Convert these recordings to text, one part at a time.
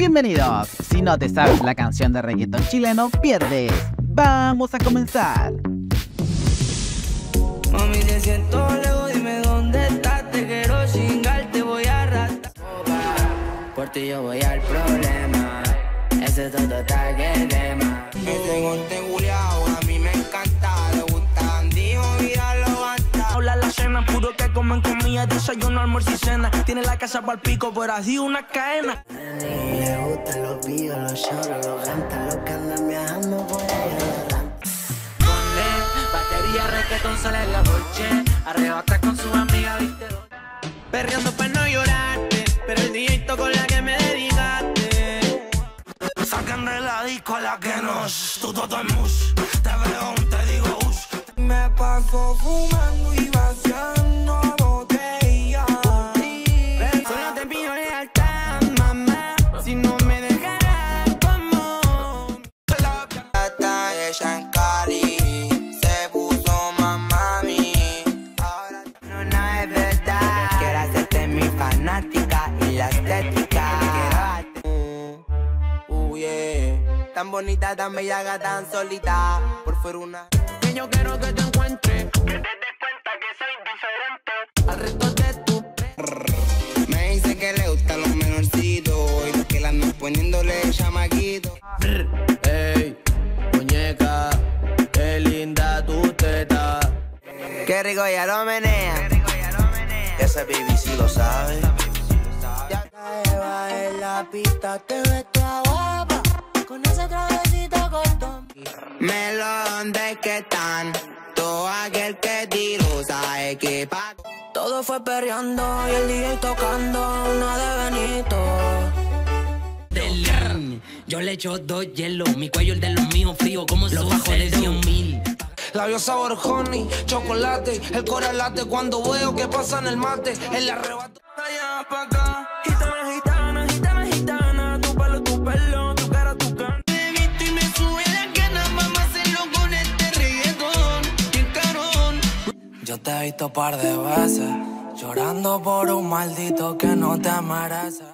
Bienvenidos. Si no te sabes la canción de reggaeton chileno, pierdes. Vamos a comenzar. Mami, te siento lejos, dime dónde estás. Te quiero chingar, te voy a arrastrar. Por ti yo voy al problema. Ese todo está que quema. Ese cena, puro que comen comida, desayuno, almuerzo y cena. Tiene la casa para el pico, pero así una cadena. Le gustan los videos, los choros, los gantas, los que andan viajando por rantas. Ponle batería, reggaetón, sale la noche. Arrebata con su amiga, viste. Perreando para no llorarte, pero el DJ tocó la que me dedicaste. Sacan de la disco a la que nos, tú todo es mus. Te veo, te digo us. Me paso fumando y vaciando Tan bonita, tan bella, tan solita. Por fuera una. Que yo quiero que te encuentres. Que te des cuenta que soy diferente. Al resto de tu. Me dice que le gustan los menorcitos y los que la andan poniéndole chamaquito. Ey, muñeca, qué linda tu teta. Qué rico ya lo menea. Ese baby sí lo sabe. Ya Eva en la pista te ves toda con ese trajecito corto. Melón de que están todo aquel que tiro sabe que pa. Todo fue perreando y el DJ tocando una de Benito. del. Yo le echo dos hielos, mi cuello el de los míos frío como los bajos de 100 mil. Labios sabor honey, chocolate, el corazón late cuando veo que pasa en el mate, el arrebato. He visto par de veces, llorando por un maldito que no te merece.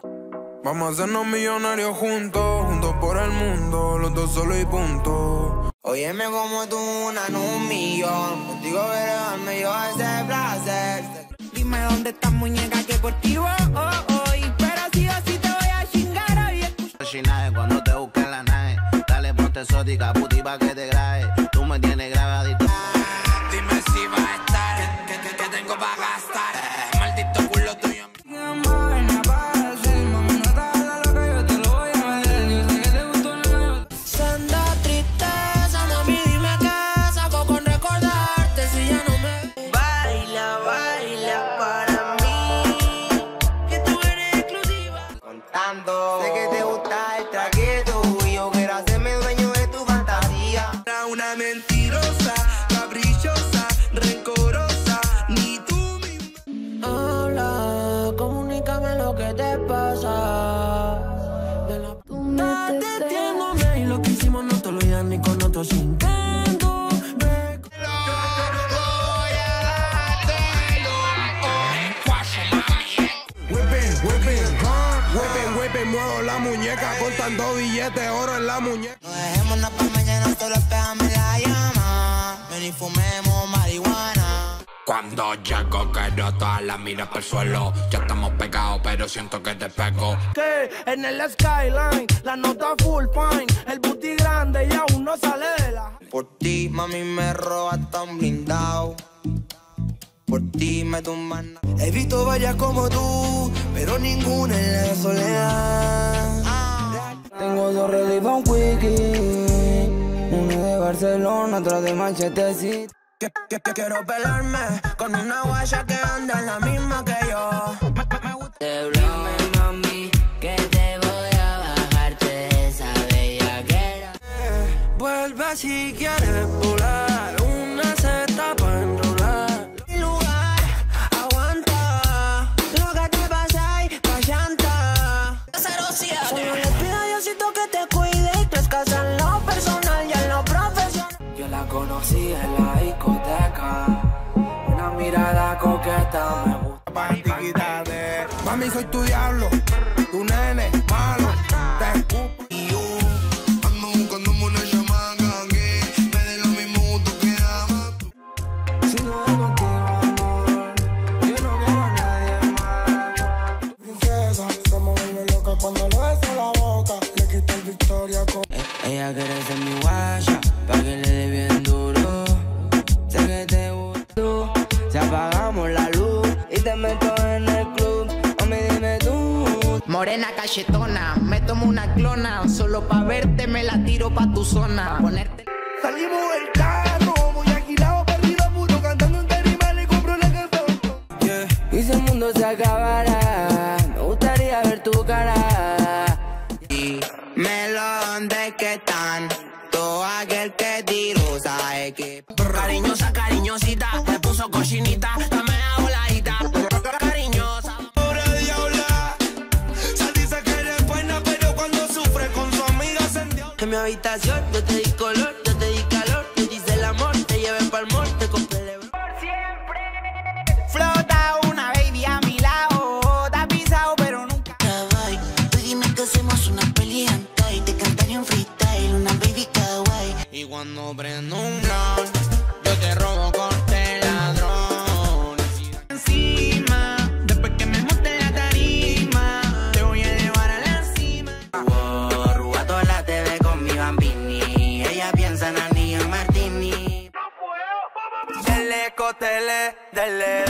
Vamos a hacernos millonarios juntos, juntos por el mundo, los dos solos y punto. Óyeme como tú, una en un millón. Contigo darme yo ese placer. Dime dónde estás, muñeca, que por ti voy. Pero si así te voy a chingar hoy. cuando te busquen la nave. Dale ponte exótica, puti pa' que te grabe. Ni con otros intentos. Ve- Whipping, whipping, huh? Whipping, whipping, muevo la muñeca, contando billetes, oro en la muñeca. No dejemos nada para mañana, solo pégame la llama. Ven y fumemos marihuana. Cuando llego quiero todas las miras por el suelo Ya estamos pegados pero siento que te pego Que en el skyline, la nota full fine, el grande y aún no sale de la. Por ti, mami, me roba tan blindado. Por ti me tumban. He visto varias como tú, pero ninguna en la soledad. Tengo dos ready pa' un quickie, uno de Barcelona, otro de Manchester City. Que, que- que quiero pelarme con una guaya que anda en la misma que yo. Me, me gusta. Si quieres volar, una seta pa' enrolar. Mi lugar, aguanta. Lo que te pasa ahí, pa' llanta. Solo le pido a Diosito que te cuide y crezcas en lo personal y en lo profesional. Yo la conocí en la discoteca, una mirada coqueta me gusta. Pa' antiquitarte. Mami, soy tu diablo, tu nene malo. Ella quiere ser mi guaya, pa' que le dé bien duro. Sé que te gustó, si apagamos la luz y te meto en el club, mami dime tú. Morena cachetona, me tomo una clona, solo pa' verte me la tiro pa' tu zona. Ponerte Salimos del carro, muy agilado, perdido, puro, cantando tarima, le compro la canción. Yeah. Y si el mundo se acabara, cochinita, dame la voladita. Cariñosa. Pobre diabla, se dice que eres buena, pero cuando sufre con su amiga se. En mi habitación yo te di color, dele, dele.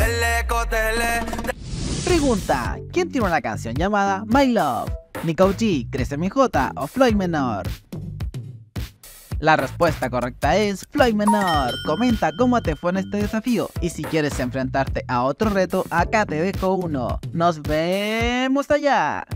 Pregunta, ¿quién tiene una canción llamada My Love? ¿Nico G, Crece J o Floyd Menor? La respuesta correcta es Floyd Menor. Comenta cómo te fue en este desafío y si quieres enfrentarte a otro reto, acá te dejo uno. ¡Nos vemos allá!